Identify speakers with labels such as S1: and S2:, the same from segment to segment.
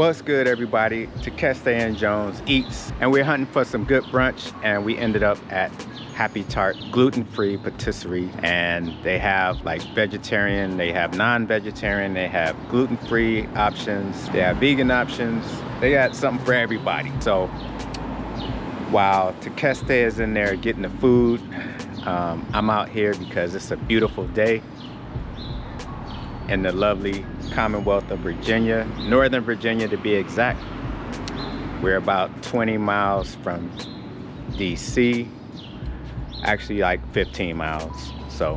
S1: What's good everybody? Tekeste and Jones Eats and we're hunting for some good brunch and we ended up at Happy Tart gluten-free patisserie and they have like vegetarian, they have non-vegetarian, they have gluten-free options, they have vegan options. They got something for everybody. So while Tekeste is in there getting the food, um, I'm out here because it's a beautiful day in the lovely Commonwealth of Virginia, Northern Virginia to be exact. We're about 20 miles from DC, actually like 15 miles. So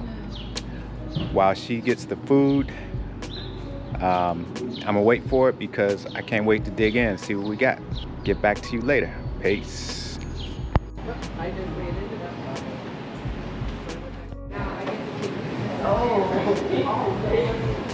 S1: while she gets the food, um, I'm gonna wait for it because I can't wait to dig in and see what we got. Get back to you later. Peace.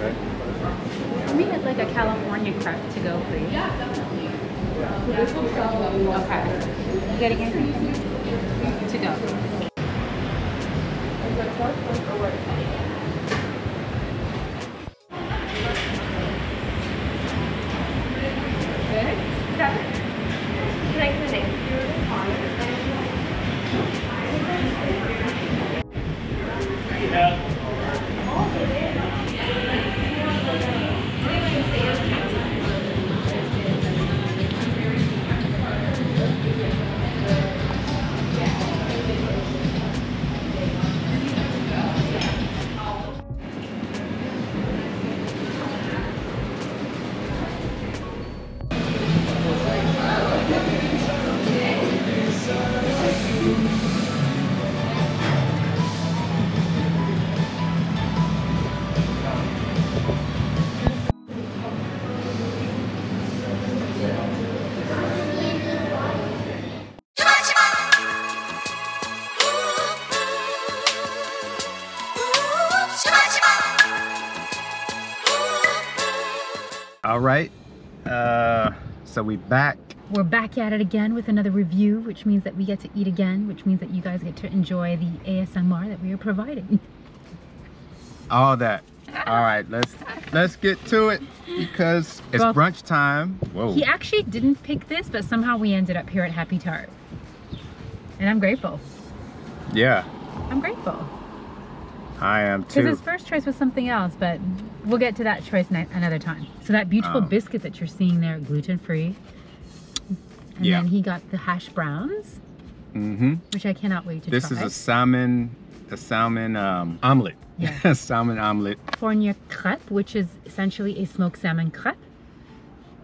S1: Okay.
S2: For me, it's like a Crepe to go, please. Yeah, definitely. Okay. You getting anything? To go.
S1: So we back.
S2: We're back at it again with another review, which means that we get to eat again, which means that you guys get to enjoy the ASMR that we are providing.
S1: All that. All right, let's let's get to it because it's
S2: Well-
S1: brunch time. Whoa.
S2: He actually didn't pick this, but somehow we ended up here at Happy Tart. And I'm grateful.
S1: Yeah,
S2: I'm grateful.
S1: I am
S2: Because
S1: too.
S2: his first choice was something else, but we'll get to that choice another time. So that beautiful
S1: Um,
S2: biscuit that you're seeing there, gluten-free. And
S1: Yeah.
S2: then he got the hash browns,
S1: Mm-hmm.
S2: which I cannot wait to
S1: This
S2: try.
S1: is a salmon, a salmon um, omelet.
S2: Yeah.
S1: salmon omelet.
S2: California crepe, which is essentially a smoked salmon crepe.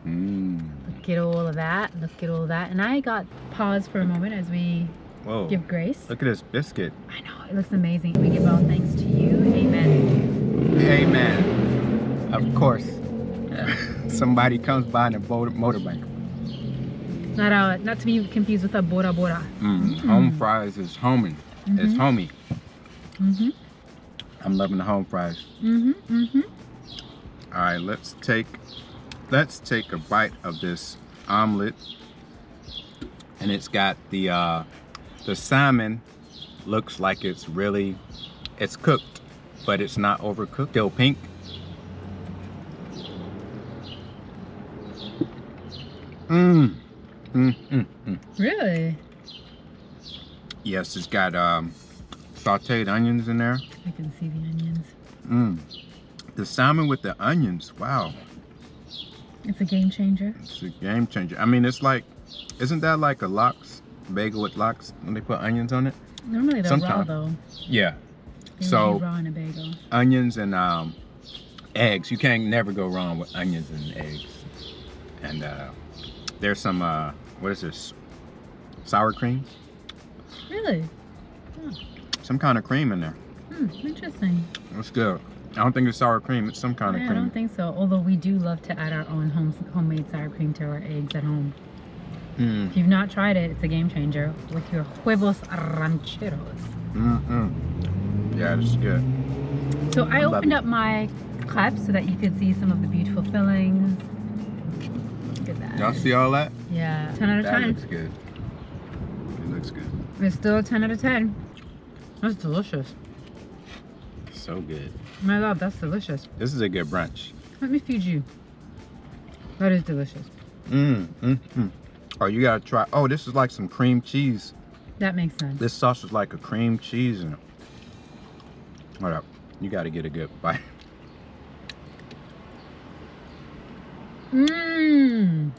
S1: Mm.
S2: Look at all of that. Look at all of that. And I got pause for a moment as we
S1: Whoa.
S2: give grace.
S1: Look at this biscuit.
S2: I know, it looks amazing. We give all thanks to you. Amen.
S1: Amen. Of course. Somebody comes by in a motorbike.
S2: Not uh, not to be confused with a Bora Bora.
S1: Mm. Home fries is homing. It's
S2: Mhm.
S1: homey.
S2: Mm-hmm.
S1: I'm loving the home fries.
S2: Mm-hmm. Mm-hmm.
S1: All right, let's take let's take a bite of this omelet. And it's got the uh the salmon looks like it's really it's cooked, but it's not overcooked. Still pink. Mmm. Mm, mm, mm.
S2: Really?
S1: Yes, it's got um sauteed onions in there.
S2: I can see the onions.
S1: Mmm. The salmon with the onions, wow.
S2: It's a game changer.
S1: It's a game changer. I mean, it's like, isn't that like a lox bagel with lox when they put onions on it?
S2: Normally they're raw though.
S1: Yeah.
S2: They're
S1: So-
S2: raw in a bagel.
S1: Onions and um, eggs. You can't never go wrong with onions and eggs. And uh, there's some uh, what is this? Sour cream?
S2: Really?
S1: Some kind of cream in there.
S2: Hmm, interesting.
S1: That's good. I don't think it's sour cream. It's some kind of
S2: I
S1: cream.
S2: I don't think so. Although we do love to add our own home, homemade sour cream to our eggs at home.
S1: Mm.
S2: If you've not tried it, it's a game changer with your huevos rancheros.
S1: Mm-mm. Yeah, it's good.
S2: So I
S1: I
S2: opened up my crepe so that you could see some of the beautiful fillings. Look at that.
S1: Y'all see all that?
S2: Yeah, 10 out of
S1: That
S2: 10.
S1: looks good. It looks good.
S2: It's still a 10 out of 10. That's delicious.
S1: So good.
S2: My love, that's delicious.
S1: This is a good brunch.
S2: Let me feed you. That is delicious.
S1: Mm, mm, mm. Oh, you gotta try. Oh, this is like some cream cheese.
S2: That makes sense.
S1: This sauce is like a cream cheese and. Hold up. You gotta get a good bite.
S2: Mmm.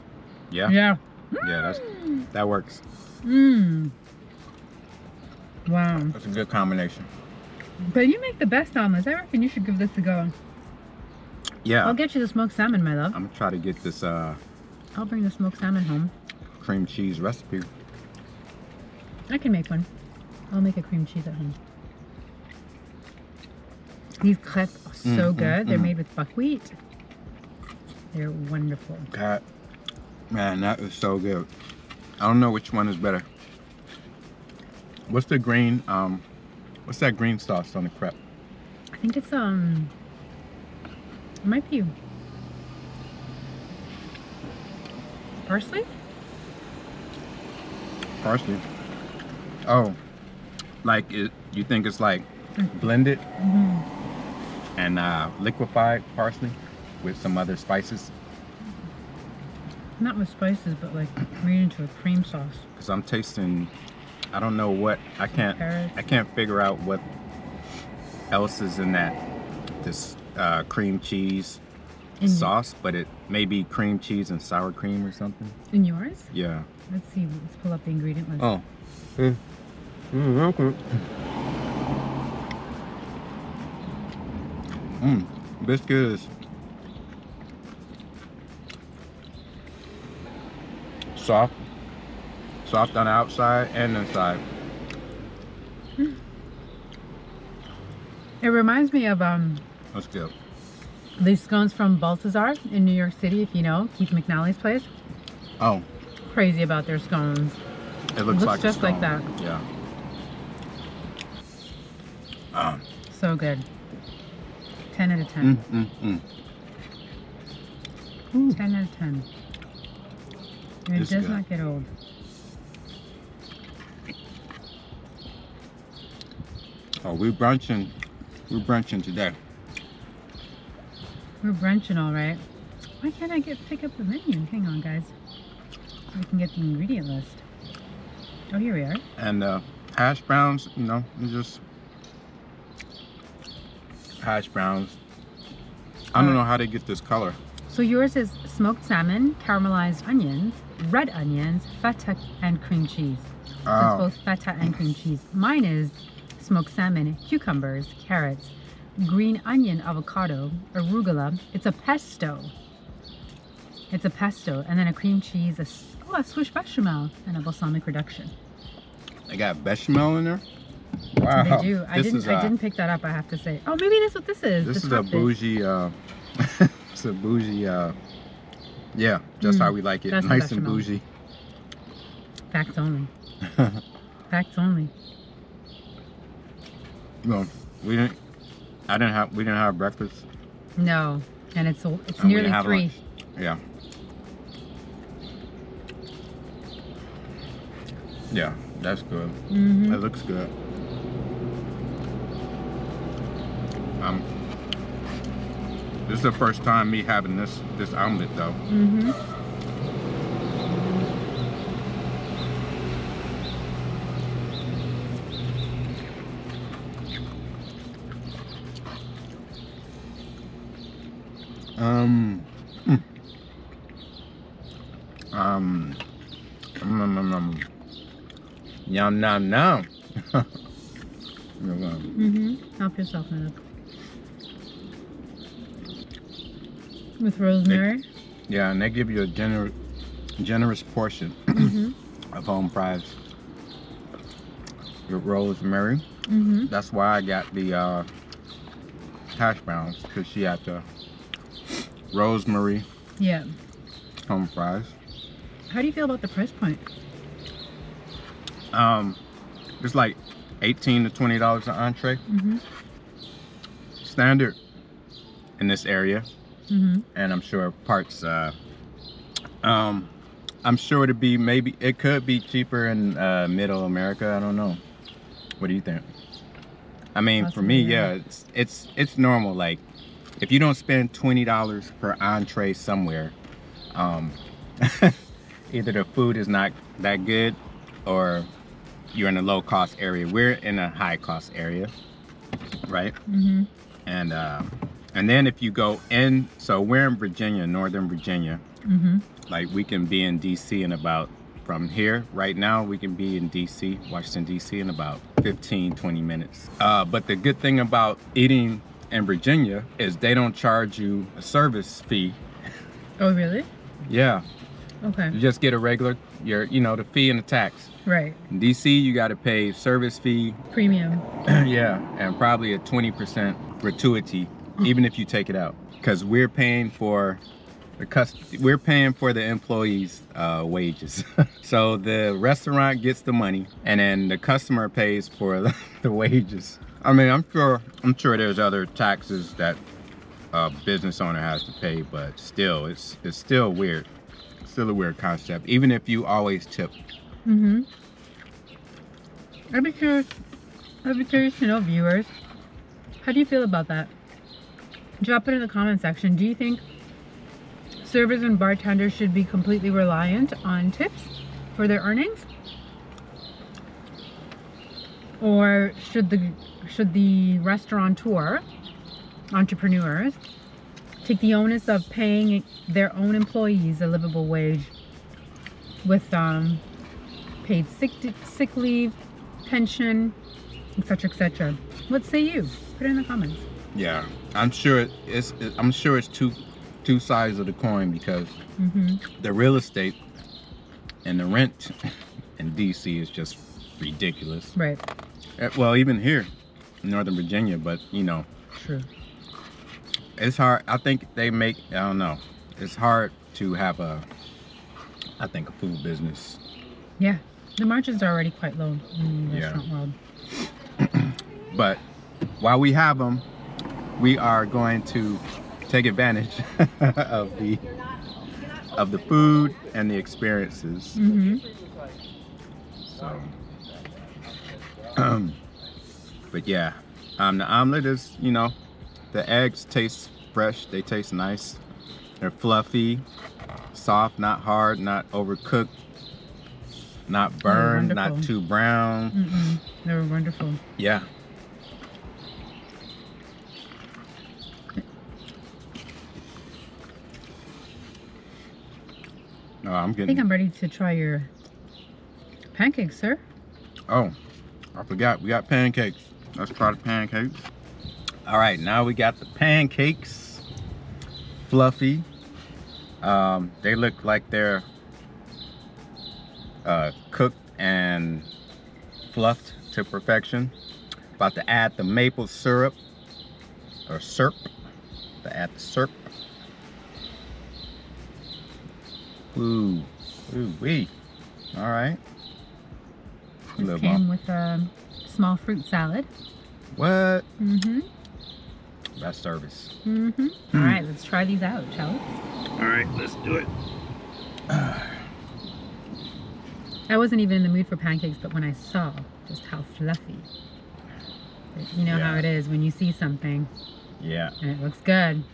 S1: Yeah.
S2: Yeah.
S1: Yeah, that's that works.
S2: Mmm. Wow.
S1: That's a good combination.
S2: But you make the best omelets. I reckon you should give this a go.
S1: Yeah.
S2: I'll get you the smoked salmon, my love.
S1: I'm gonna try to get this uh,
S2: I'll bring the smoked salmon home.
S1: Cream cheese recipe.
S2: I can make one. I'll make a cream cheese at home. These crepes are so
S1: Mm, mm,
S2: good. They're
S1: mm.
S2: made with buckwheat. They're wonderful.
S1: God, man, that is so good. I don't know which one is better. What's the green? Um, what's that green sauce on the crepe?
S2: I think it's um it might be parsley?
S1: Parsley. Oh, like it? You think it's like
S2: Mm.
S1: blended
S2: Mhm.
S1: and uh, liquefied parsley with some other spices?
S2: Not with spices, but like made into a cream sauce.
S1: Cause I'm tasting. I don't know what I can't. I can't figure out what else is in that this uh, cream cheese
S2: In,
S1: sauce, but it may be cream cheese and sour cream or something.
S2: in yours?
S1: Yeah.
S2: Let's see. Let's pull up the ingredient list.
S1: Oh. Mm, Mm, okay. Mmm. biscuit is soft, soft on the outside and inside.
S2: It reminds me of um
S1: That's good.
S2: These scones from Balthazar in New York City, if you know, Keith McNally's place.
S1: Oh,
S2: Crazy about their scones.
S1: it looks,
S2: Looks
S1: like
S2: just like that.
S1: Yeah. Ah,
S2: So good. 10 out of 10.
S1: mm, mm, mm.
S2: 10 out of 10. And it
S1: It's
S2: does
S1: good.
S2: not get old.
S1: Oh, we're brunching. We're brunching today.
S2: We're brunching all right. Why can't I get pick up the menu? Hang on, guys. We can get the ingredient list. Oh, here we are.
S1: And uh, hash browns, you know, just hash browns. I don't know how they get this color.
S2: So yours is smoked salmon, caramelized onions, red onions, feta, and cream cheese. So it's
S1: Oh,
S2: both feta and cream cheese. Mine is smoked salmon, cucumbers, carrots, green onion, avocado, arugula. It's a pesto. It's a pesto, and then a cream cheese, a, oh, a swiss bechamel, and a balsamic reduction.
S1: they got bechamel in there. Wow,
S2: They do. I didn't. I
S1: a-
S2: didn't pick that up. I have to say. Oh, maybe that's what this is.
S1: This is a bougie. Uh, it's a bougie. Uh, yeah, just
S2: Mm,
S1: how we like it. Nice and bougie.
S2: Facts only. Facts only.
S1: no, we didn't. I didn't have. We didn't have breakfast.
S2: No, and it's it's
S1: And
S2: nearly three.
S1: lunch. Yeah. Yeah, that's good.
S2: Mm-hmm.
S1: It looks good. Um, this is the first time me having this this omelet though.
S2: Mm-hmm.
S1: Um. mm. Um. Um. Um. um, um. Yum nom nom.
S2: Mm-hmm. Help yourself, love. With rosemary.
S1: yeah, and they give you a generous, generous portion
S2: mm-hmm.
S1: of home fries with rosemary.
S2: Mm-hmm.
S1: That's why I got the uh, hash browns because she had the rosemary
S2: Yeah.
S1: home fries.
S2: How do you feel about the price point?
S1: Um, it's like 18 to 20 dollars an entree,
S2: Mm-hmm.
S1: standard in this area,
S2: Mm-hmm.
S1: and I'm sure parts. Uh, um, I'm sure it'd be maybe it could be cheaper in uh, Middle America. I don't know. What do you think? I mean, for me, yeah. it's it's it's normal. Like, if you don't spend twenty dollars per entree somewhere, um, either the food is not that good, or you're in a low cost area. We're in a high cost area, right?
S2: Mm-hmm.
S1: And uh, and then if you go in, so we're in Virginia, Northern Virginia.
S2: Mm-hmm.
S1: Like we can be in DC in about from here right now we can be in DC, Washington DC in about 15 20 minutes. Uh, but the good thing about eating in Virginia is they don't charge you a service fee.
S2: Oh, really?
S1: Yeah,
S2: Okay.
S1: you just get a regular your you know the fee and the tax.
S2: Right.
S1: In DC you got to pay service fee,
S2: Premium.
S1: yeah, and probably a 20% gratuity even if you take it out. Because we're paying for the cust- we're paying for the employees uh, wages. So the restaurant gets the money and then the customer pays for the, the wages. I mean i'm sure i'm sure there's other taxes that a business owner has to pay but still it's it's still weird. Still a weird concept even if you always tip
S2: Mm-hmm. I'd be curious. I'd be curious to know, viewers. How do you feel about that? Drop it in the comment section. Do you think servers and bartenders should be completely reliant on tips for their earnings? Or should the should the restaurateur, entrepreneurs, take the onus of paying their own employees a livable wage with um, paid sick, sick leave, pension, etc., etc. What say you? Put it in the comments.
S1: yeah i'm sure it's i'm sure it's two two sides of the coin because
S2: hmm
S1: the real estate and the rent in DC is just ridiculous.
S2: Right.
S1: Uh, Well, even here in Northern Virginia, but you know,
S2: True.
S1: it's hard. I think they make, I don't know, it's hard to have a, I think, a food business.
S2: Yeah. The margins are already quite low in the
S1: Yeah.
S2: restaurant world.
S1: But while we have them, we are going to take advantage of the of the food and the experiences.
S2: hmm
S1: So, um, but yeah, um, the omelet is, you know, the eggs taste fresh. They taste nice. They're fluffy, soft, not hard, not overcooked, not burned, not too brown.
S2: Mm-mm. They were wonderful.
S1: Yeah. Oh, I'm getting.
S2: I think. I'm ready to try your pancakes, sir.
S1: Oh, I forgot. We got pancakes. Let's try the pancakes. All right, now we got the pancakes. Fluffy. Um, they look like they're uh, cooked and fluffed to perfection. About to add the maple syrup or syrup. To add the syrup. Ooh, ooh wee. All right.
S2: This
S1: little
S2: came
S1: bump.
S2: with a small fruit salad.
S1: What?
S2: Mm-hmm.
S1: That's service.
S2: Mm-hmm. All right, let's try these out, shall we?
S1: All right, let's do it.
S2: I wasn't even in the mood for pancakes, but when I saw just how fluffy, you know how it is when you see something
S1: Yeah.
S2: and it looks good.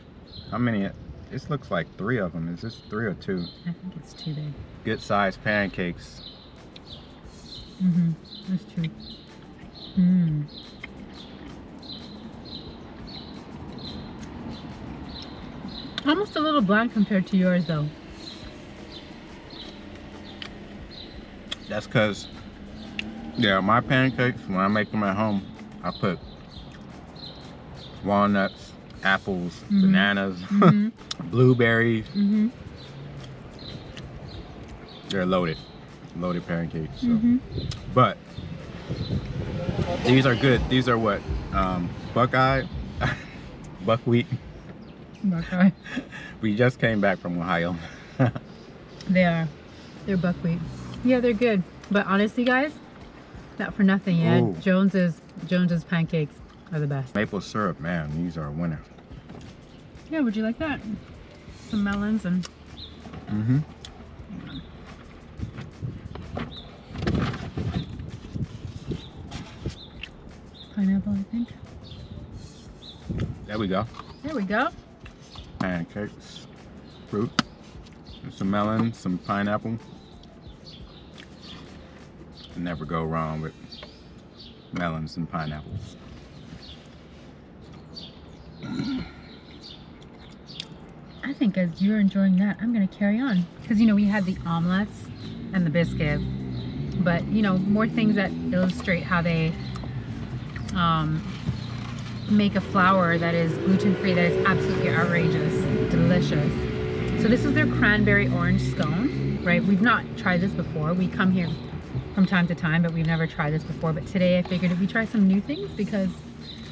S1: How many? This looks like three of them. Is this three or two?
S2: I think it's too big.
S1: Good sized pancakes.
S2: Mm-hmm. That's true. Mm. Almost a little bland compared to yours, though.
S1: That's because, yeah, my pancakes, when I make them at home, I put walnuts, apples,
S2: Mhm.
S1: bananas,
S2: Mm-hmm.
S1: blueberries.
S2: mm-hmm.
S1: They're loaded. Loaded pancakes. So.
S2: Mm-hmm.
S1: But these are good. These are what? Um, Buckeye, buckwheat.
S2: Buckeye.
S1: We just came back from Ohio.
S2: They are. They're buckwheat. Yeah, they're good. But honestly, guys, not for nothing yet.
S1: Ooh.
S2: Jones's Jones's pancakes are the best.
S1: Maple syrup, man, these are a winner.
S2: Yeah, would you like that? Some melons and
S1: Mm-hmm.
S2: pineapple, I think.
S1: There we go.
S2: There we go.
S1: Pancakes, fruit, some melon, some pineapple. Never go wrong with melons and pineapples.
S2: I think as you're enjoying that, I'm gonna carry on. Because you know, we had the omelets and the biscuit, but you know, more things that illustrate how they um, make a flour that is gluten-free, that is absolutely outrageous, delicious. So this is their cranberry orange scone, right? We've not tried this before. We come here from time to time, but we've never tried this before. But today I figured if we try some new things because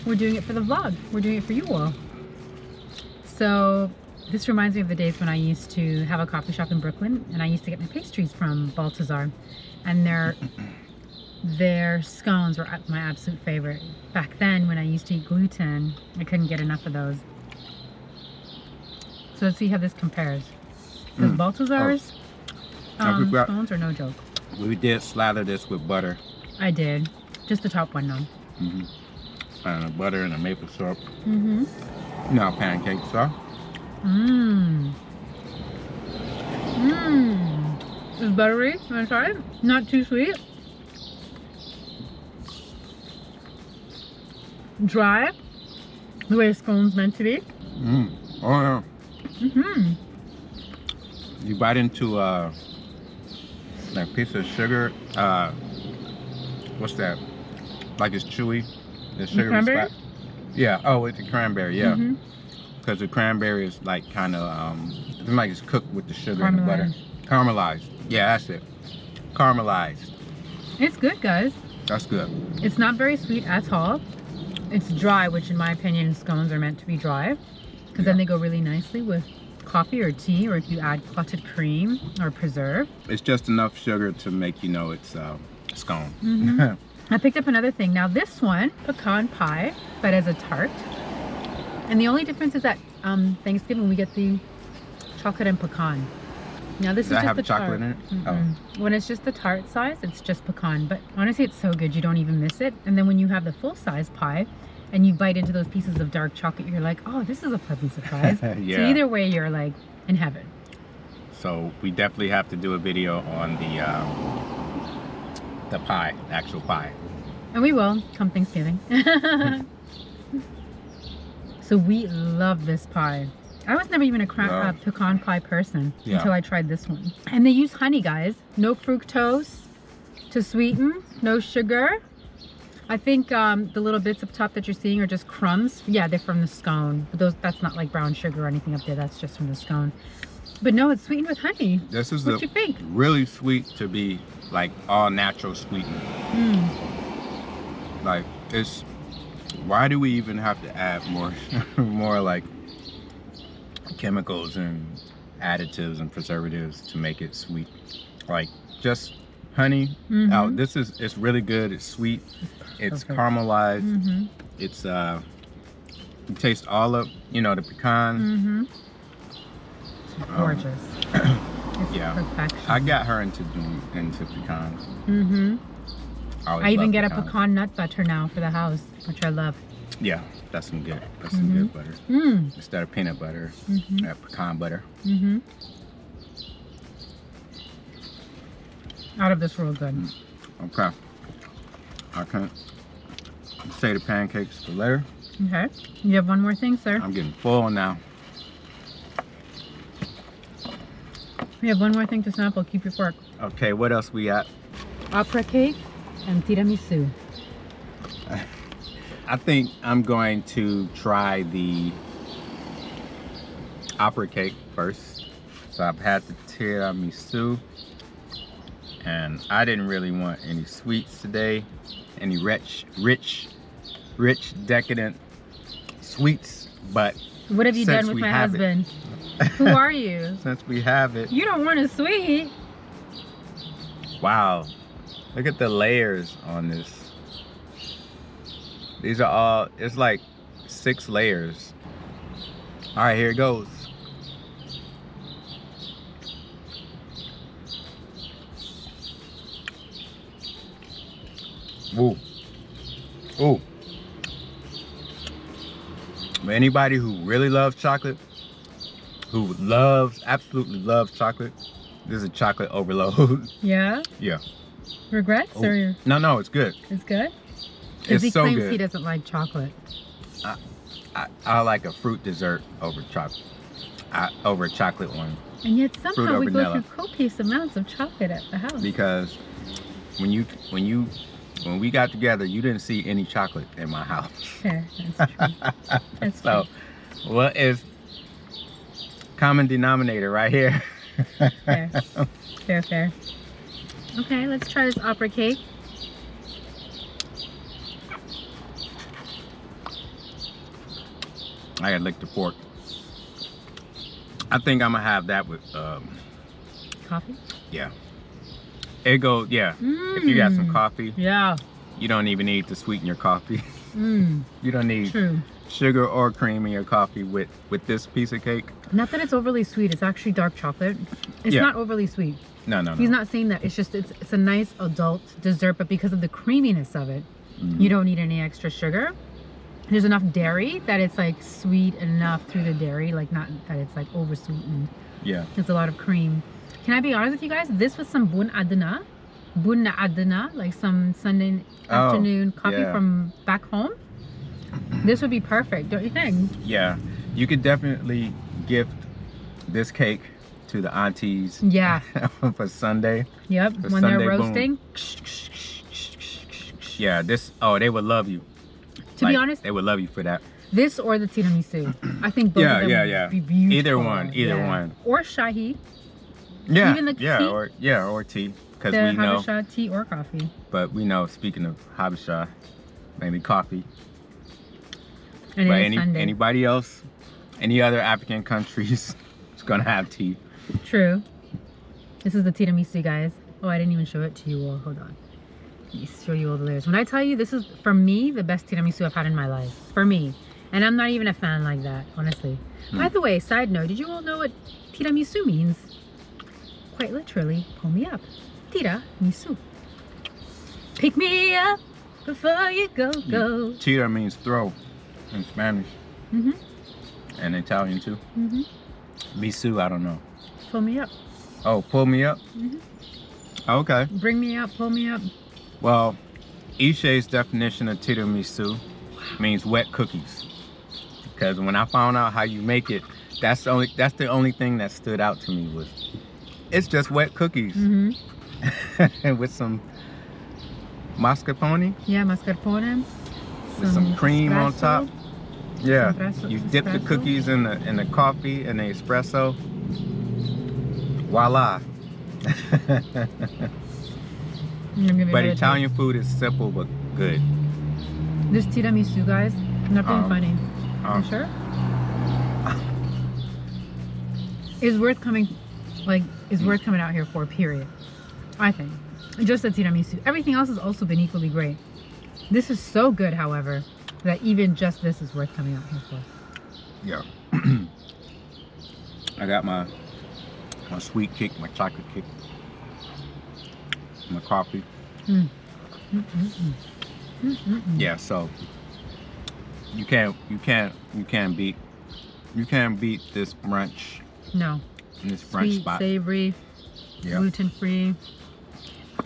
S2: we're doing it for the vlog. We're doing it for you all. So this reminds me of the days when I used to have a coffee shop in Brooklyn and I used to get my pastries from Balthazar and their their scones were my absolute favorite. Back then when I used to eat gluten, I couldn't get enough of those. So let's see how this compares. Because
S1: Mm.
S2: Balthazar's
S1: I
S2: um, scones are no joke.
S1: We did slather this with butter.
S2: I did. Just the top one though.
S1: Mm-hmm. And a butter and a maple syrup.
S2: Mm-hmm.
S1: You know how pancakes are.
S2: Mmm. Mmm. It's buttery. Want to try it? Not too sweet. Dry. The way a scone's meant to be.
S1: Mm. Oh yeah.
S2: Mm-hmm.
S1: You bite into uh, like piece of sugar. Uh, what's that? Like it's chewy. The sugar
S2: cranberry?
S1: spot. Yeah. Oh, it's a cranberry. Yeah. Because the cranberry is like kind of um, it's like it's cooked with the sugar and the butter.
S2: Caramelized.
S1: Caramelized. Yeah, that's it. Caramelized.
S2: It's good, guys.
S1: That's good.
S2: It's not very sweet at all. It's dry, which in my opinion, scones are meant to be dry. Because then they go really nicely with coffee or tea, or if you add clotted cream or preserve.
S1: It's just enough sugar to make you know it's uh, scone.
S2: Mhm. I picked up another thing. Now this one, pecan pie, but as a tart. And the only difference is that um, Thanksgiving we get the chocolate and pecan. Now this
S1: Does
S2: is
S1: that
S2: just
S1: have
S2: the
S1: chocolate
S2: tart.
S1: in it? Oh.
S2: Mm-mm. When it's just the tart size, it's just pecan. But honestly, it's so good you don't even miss it. And then when you have the full size pie, and you bite into those pieces of dark chocolate, you're like, oh, this is a pleasant surprise.
S1: yeah.
S2: So either way, you're like in heaven.
S1: So we definitely have to do a video on the um, the pie, the actual pie.
S2: And we will come Thanksgiving. so we love this pie. I was never even a uh, pecan pie person
S1: Yeah.
S2: until I tried this one. And they use honey, guys. No fructose to sweeten, no sugar. I think um, the little bits up top that you're seeing are just crumbs. Yeah, they're from the scone. But those that's not like brown sugar or anything up there. That's just from the scone. But no, it's sweetened with honey.
S1: This is
S2: What
S1: the
S2: you think?
S1: really sweet to be like all natural sweetened.
S2: Mm.
S1: Like it's why do we even have to add more more like chemicals and additives and preservatives to make it sweet? Like just honey.
S2: Mhm.
S1: Oh, this is it's really good. It's sweet. It's
S2: Perfect.
S1: caramelized.
S2: Mhm.
S1: It's uh you taste all of you know the pecan.
S2: Mm-hmm.
S1: Um,
S2: Gorgeous. it's
S1: yeah.
S2: perfection.
S1: I got her into doing into pecans.
S2: Mm-hmm.
S1: always
S2: I even get a pecan nut butter now for the house, which I love.
S1: Yeah, that's some good. That's some
S2: Mhm.
S1: good butter.
S2: Mm.
S1: Instead of peanut butter,
S2: Mm-hmm.
S1: uh, pecan butter.
S2: Mm-hmm. Out of this world good.
S1: Okay. I can't say the pancakes for later.
S2: Okay. You have one more thing, sir?
S1: I'm getting full now.
S2: We have one more thing to sample. Keep your fork.
S1: Okay, what else we got?
S2: Opera cake and tiramisu.
S1: I think I'm going to try the opera cake first. So I've had the tiramisu and I didn't really want any sweets today. Any rich, rich, rich, decadent sweets. But
S2: What have you done with my
S1: have it.
S2: husband? Who are you?
S1: since we have it,
S2: You don't want a sweet.
S1: Wow. Look at the layers on this. These are all, it's like six layers. All right, here it goes. Ooh. Ooh. But anybody who really loves chocolate, who loves, absolutely loves chocolate, this is a chocolate overload.
S2: Yeah.
S1: yeah.
S2: Regrets
S1: Ooh.
S2: or
S1: No, no, it's good.
S2: it's good?
S1: It's
S2: he
S1: so
S2: claims
S1: good.
S2: he doesn't like chocolate.
S1: I, I like a fruit dessert over chocolate. I, over a chocolate one
S2: And yet somehow we go through copious amounts of chocolate at the house.
S1: because when you when you when we got together, you didn't see any chocolate in my house.
S2: Fair. That's true. That's
S1: so, what is common denominator right here?
S2: Fair. Fair, fair. Okay, let's try this opera cake.
S1: I gotta lick the fork. I think I'm gonna have that with um
S2: Coffee?
S1: yeah. It goes yeah. If you got some
S2: Mm.
S1: coffee,
S2: Yeah.
S1: you don't even need to sweeten your coffee.
S2: Mm,
S1: You don't need
S2: true.
S1: sugar or cream in your coffee with with this piece of cake.
S2: Not that it's overly sweet. It's actually dark chocolate. It's
S1: Yeah.
S2: not overly sweet.
S1: No, no, no.
S2: He's not saying that. It's just it's it's a nice adult dessert, but because of the creaminess of it,
S1: Mhm.
S2: you don't need any extra sugar. There's enough dairy that it's like sweet enough through the dairy, like not that it's like over sweetened.
S1: Yeah.
S2: It's a lot of cream. Can I be honest with you guys? This was some bun adana, bun adana, like some Sunday
S1: Oh,
S2: afternoon coffee
S1: yeah.
S2: from back home. This would be perfect, don't you think?
S1: Yeah. You could definitely gift this cake to the aunties
S2: Yeah.
S1: for Sunday.
S2: Yep.
S1: The
S2: when they're
S1: Sunday boom.
S2: roasting.
S1: Yeah, this oh they would love you.
S2: To be honest,
S1: they would love you for that.
S2: this or the tiramisu. I think both
S1: Yeah,
S2: of them
S1: yeah,
S2: would
S1: yeah.
S2: be beautiful.
S1: Either one, either one.
S2: Or shahi,
S1: Yeah.
S2: Even the
S1: yeah,
S2: tea?
S1: or yeah, or tea. Because we know
S2: habesha tea or coffee.
S1: but we know speaking of Habesha, maybe coffee.
S2: And
S1: but any
S2: Sunday.
S1: anybody else, any other African countries is gonna have tea.
S2: True. This is the tiramisu, guys. Oh, I didn't even show it to you all. Hold on. Let me show you all the layers. When I tell you this is, for me, the best tiramisu I've had in my life. For me. And I'm not even a fan like that, honestly.
S1: Hmm.
S2: By the way, side note, did you all know what tiramisu means? Quite literally, pull me up. Tiramisu. Pick me up before you go, go.
S1: Tira means throw in Spanish
S2: Mm-hmm,
S1: and Italian too.
S2: mm-hmm.
S1: Misu, I don't know.
S2: Pull me up.
S1: Oh, pull me up.
S2: Mhm.
S1: Okay.
S2: Bring me up, pull me up.
S1: Well, Ishe's definition of tiramisu means wet cookies. Because when I found out how you make it, that's the only that's the only thing that stood out to me was it's just wet cookies
S2: Mm-hmm.
S1: with some mascarpone
S2: Yeah, mascarpone.
S1: with some cream on top. Yeah.
S2: Espresso-
S1: You dip the cookies in the in the coffee and the espresso. Voila.
S2: I'm gonna give it
S1: but Italian food is simple but good.
S2: This tiramisu, guys, not being
S1: Um,
S2: funny.
S1: Um,
S2: you sure? it's worth coming, like, is worth coming out here for. Period. I think. Just the tiramisu. Everything else has also been equally great. This is so good, however, that even just this is worth coming out here for.
S1: Yeah. I got my my sweet cake, my chocolate cake, my coffee.
S2: Mm, mm, mm. Mm, mm, mm.
S1: Yeah, so you can't you can't you can't beat you can't beat this brunch
S2: No.
S1: This brunch
S2: Sweet,
S1: spot.
S2: savory,
S1: Yeah.
S2: gluten free.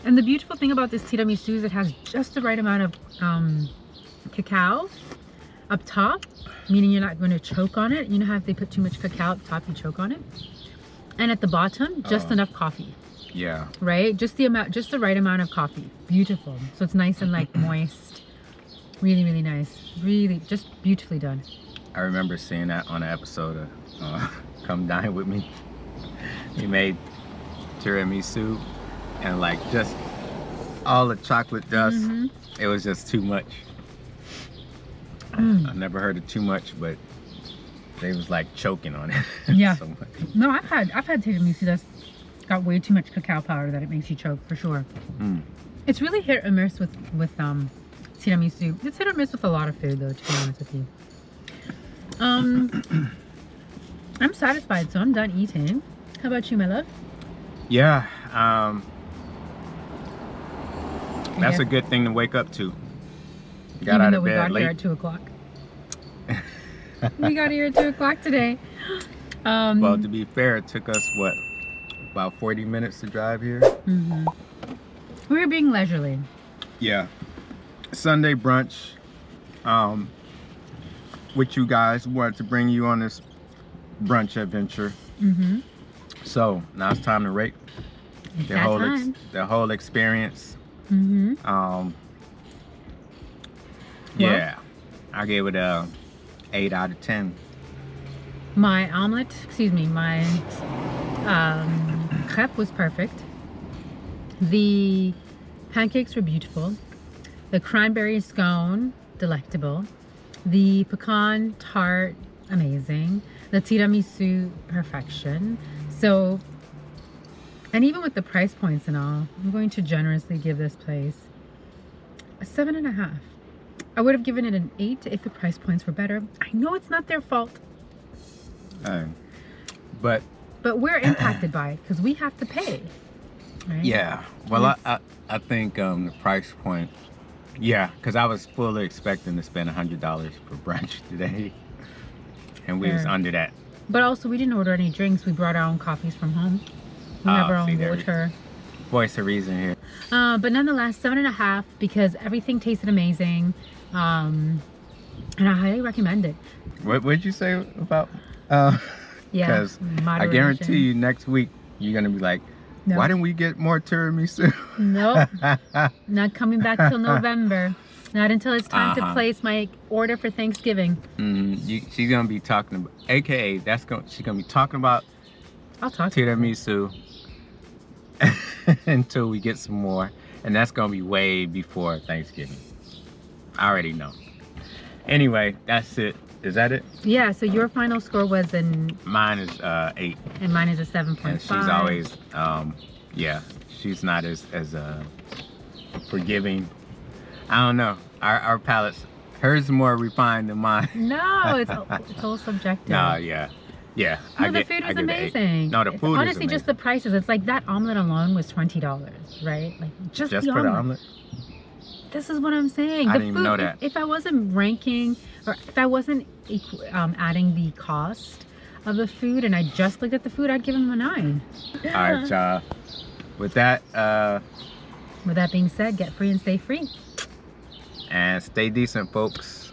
S2: And the beautiful thing about this tiramisu is it has just the right amount of um, cacao up top, meaning you're not going to choke on it. You know how if they put too much cacao up top, you choke on it. And at the bottom, just
S1: Oh.
S2: enough coffee,
S1: Yeah.
S2: right? Just the amount, just the right amount of coffee. Beautiful. So it's nice and like moist. Really, really nice. Really, just beautifully done.
S1: I remember seeing that on an episode of uh, Come Dine With Me. He made tiramisu and like just all the chocolate dust.
S2: Mhm.
S1: It was just too much.
S2: Mm.
S1: I never heard of too much, but they was like choking on it.
S2: Yeah.
S1: so.
S2: No, I've had I've had tiramisu that's got way too much cacao powder that it makes you choke for sure.
S1: Mm.
S2: It's really hit or miss with with um tiramisu. It's hit or miss with a lot of food though, to be honest with you. Um, I'm satisfied, so I'm done eating. How about you, my love?
S1: Yeah. Um, that's a good thing to wake up to. Got
S2: Even
S1: out of
S2: we
S1: bed
S2: got here at two o'clock. we got here at two o'clock today. Um,
S1: Well, to be fair, it took us what about 40 minutes to drive here.
S2: mhm. we were being leisurely.
S1: Yeah. Sunday brunch. Um, with you guys wanted to bring you on this brunch adventure.
S2: Mm-hmm.
S1: So now it's time to rate
S2: It's
S1: the whole ex- whole experience.
S2: Mm-hmm.
S1: Um,
S2: Well-
S1: yeah, I gave it a eight out of ten.
S2: My omelet, excuse me, my um, crepe was perfect. The pancakes were beautiful. The cranberry scone, delectable. The pecan tart, amazing. The tiramisu, perfection. So, and even with the price points and all, I'm going to generously give this place a seven and a half. I would have given it an eight if the price points were better. I know it's not their fault.
S1: Uh, but
S2: But we're impacted by it because we have to pay. Right?
S1: yeah, well, I, I I think um the price point. Yeah, because I was fully expecting to spend a hundred dollars for brunch today, and we was under that.
S2: But also, we didn't order any drinks. We brought our own coffees from home. We
S1: Ah,
S2: have our
S1: see,
S2: own water.
S1: Voice of reason here.
S2: Uh, but nonetheless, seven and a half because everything tasted amazing. Um, and I highly recommend it.
S1: What would you say about? Uh,
S2: Yeah.
S1: Because I guarantee you, next week you're gonna be like,
S2: No.
S1: why didn't we get more tiramisu?
S2: Nope. Not coming back till November. Not until it's time to
S1: Uh-huh.
S2: place my order for Thanksgiving.
S1: mm, you, she's gonna be talking about, AKA, that's gonna she's gonna be talking about
S2: I'll talk
S1: tiramisu until we get some more, and that's gonna be way before Thanksgiving. I already know. Anyway, that's it. Is that it?
S2: Yeah, so your final score was an,
S1: Mine is uh, eight,
S2: and mine is a 7.5.
S1: and she's always, um, yeah, she's not as as uh, forgiving. I don't know. Our our palates, hers more refined than mine.
S2: No, it's, it's all subjective.
S1: No, yeah, yeah.
S2: No,
S1: I
S2: the
S1: get,
S2: food was
S1: give it eight.
S2: amazing.
S1: No, the
S2: It's
S1: food is
S2: honestly just the prices. It's like that omelet alone was twenty dollars, right? Like just,
S1: Just
S2: the
S1: for the
S2: omelet.
S1: omelet.
S2: This is what I'm saying.
S1: I
S2: the
S1: didn't even
S2: food,
S1: know that.
S2: If, I wasn't ranking or if I wasn't um, adding the cost of the food and I just looked at the food, I'd give them a nine.
S1: All right, y'all. With that, uh,
S2: With that being said, get free and stay free.
S1: And stay decent, folks.